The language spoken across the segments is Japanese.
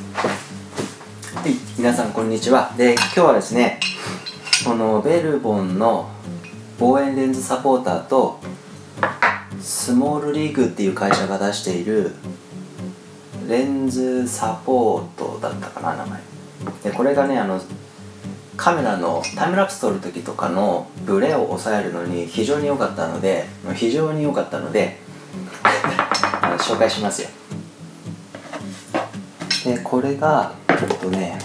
はい、皆さんこんにちは。で、今日はですね、このベルボンの望遠レンズサポーターとスモールリーグっていう会社が出しているレンズサポートだったかな名前でこれがねあのカメラのタイムラプス撮る時とかのブレを抑えるのに非常に良かったので非常に良かったので 紹介しますよでこれがえっとね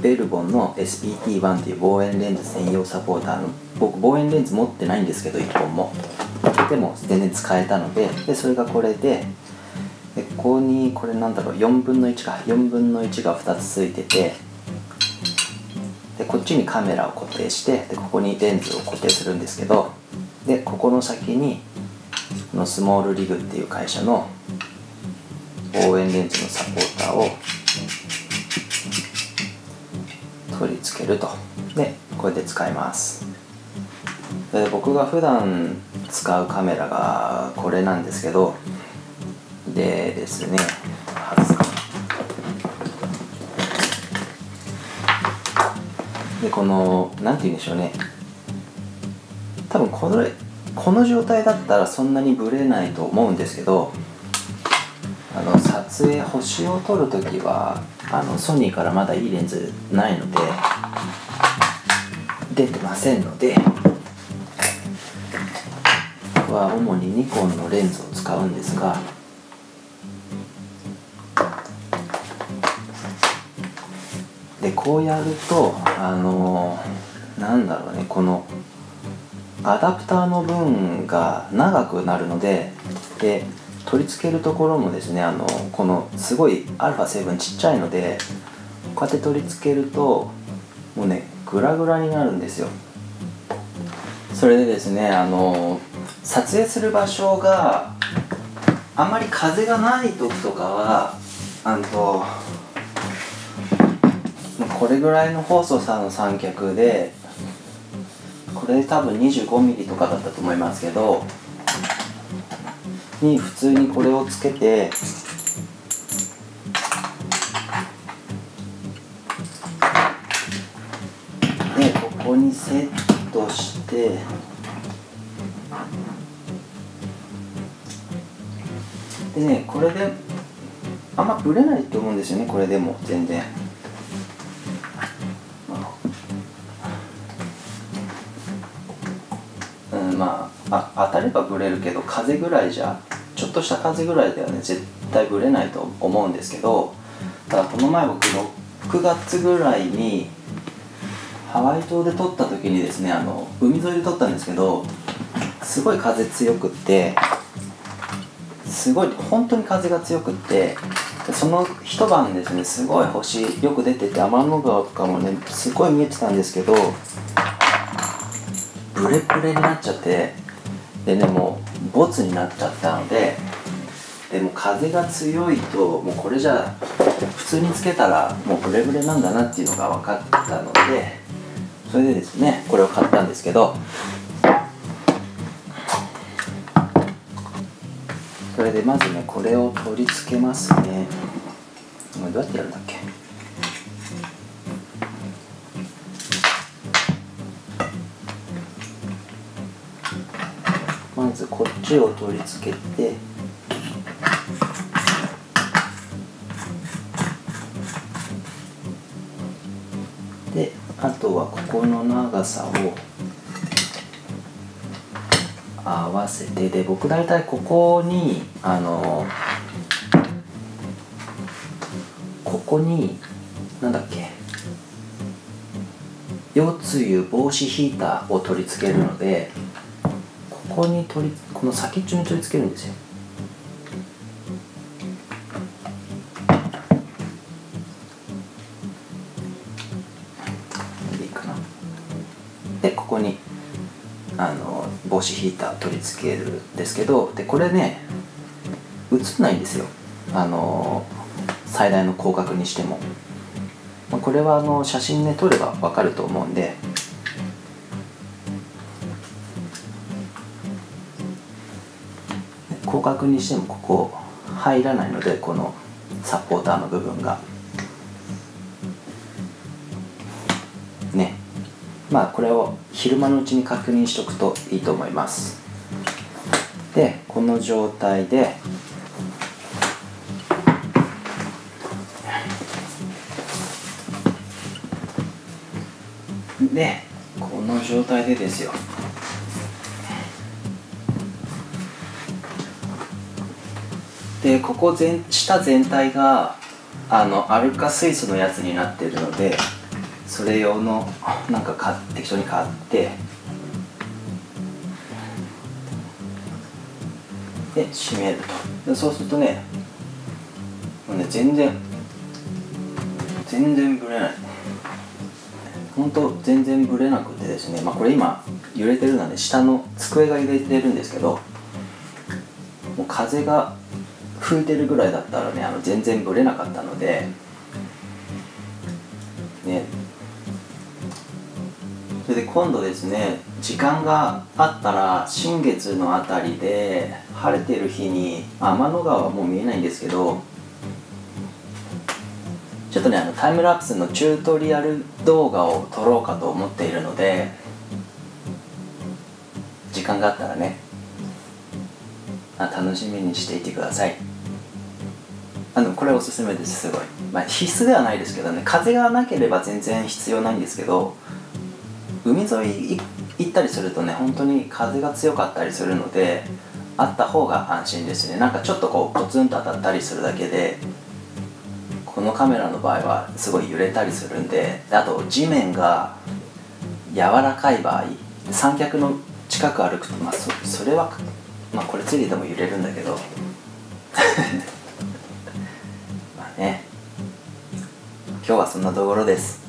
ベルボンの SPT1 っていう望遠レンズ専用サポーターの僕望遠レンズ持ってないんですけど1本も。でも全然使えたのででそれがこれででここにこれなんだろう4分の1か。4分の1が2つついててでこっちにカメラを固定してでここにレンズを固定するんですけどでここの先にこのスモールリグっていう会社の望遠レンズのサポーターを取り付けると。でこれで使います。で僕が普段使うカメラがこれなんですけどでですねでこの何て言うんでしょうね。多分このこの状態だったらそんなにブレないと思うんですけどあの撮影星を撮る時はあのソニーからまだいいレンズないので出てませんのでは主にニコンのレンズを使うんですがでこうやるとあのなんだろうねこのアダプターの分が長くなるのでで取り付けるところもですねあのこのすごい α7 ちっちゃいのでこうやって取り付けるともうねグラグラになるんですよ。それでですねあの撮影する場所があんまり風がない時とかはあとこれぐらいの細さんの三脚でこれで多分 25mm とかだったと思いますけどに普通にこれをつけてでここにセットしてでねこれであんまブレないと思うんですよねこれでも全然。うんまああ当たればブレるけど風ぐらいじゃちょっとした風ぐらいではね絶対ブレないと思うんですけどただこの前僕の6月ぐらいにハワイ島で撮った時にですねあの海沿いで撮ったんですけどすごい風強くってすごい本当に風が強くってその一晩ですねすごい星よく出てて天の川とかもねすごい見えてたんですけどブレブレになっちゃってでねもうボツになっちゃったのででも風が強いともうこれじゃ普通につけたらもうブレブレなんだなっていうのが分かったのでそれでですねこれを買ったんですけどそれでまずねこれを取り付けますね。どうやってやるんだっけ？ずこっちを取り付けてであとはここの長さを合わせてで僕大体ここにあのここになんだっけ腰椎防止ヒーターを取り付けるのでここに取りこの先っちょに取り付けるんですよ。でここにあの防止ヒーター取り付けるんですけどでこれね映んないんですよ。あの最大の広角にしても、まあ、これはあの写真ね撮れば分かると思うんで広角にしてもここ入らないのでこのサポーターの部分が。ね。まあこれを昼間のうちに確認しておくといいと思います。でこの状態で。でこの状態でですよ。でここ全下全体があのアルカ水素のやつになってるのでそれ用のなんかか適当に買ってで締めると。そうするとねもうね全然全然ブレない。ほんと全然ブレなくてですねまあこれ今揺れてるので下の机が揺れてるんですけどもう風が吹いてるぐらいだったらねあの全然ブレなかったのでね。それで今度ですね時間があったら新月のあたりで晴れてる日に天の川はもう見えないんですけどちょっとねあのタイムラプスのチュートリアル動画を撮ろうかと思っているので時間があったらね楽しみにしていてください。あのこれおすすめですすごい、まあ、必須ではないですけどね。風がなければ全然必要ないんですけど海沿い行ったりするとね本当に風が強かったりするのであった方が安心ですね。なんかちょっとこうポツンと当たったりするだけでこのカメラの場合はすごい揺れたりするんであと地面が柔らかい場合三脚の近く歩くとまあそれはまあこれついても揺れるんだけど。ね。今日はそんなところです。